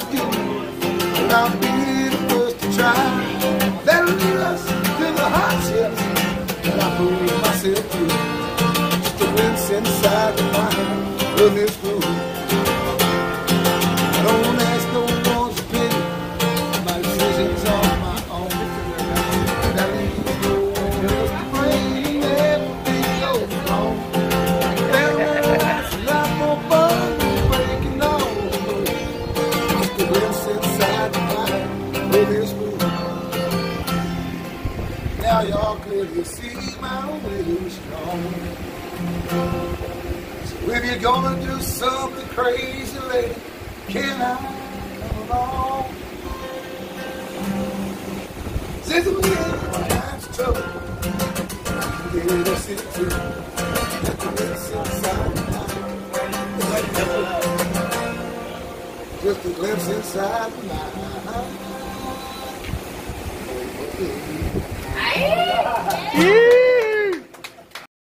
safety. I'll be the first to try. That'll us to the hardships. And I believe myself. Just inside of my hand. Will Now y'all clearly see my will is strong. So if you're gonna do something crazy, lady, can I come along? Since we in time's trouble, us into this inside the mind. Just a glimpse inside mind. Yeah.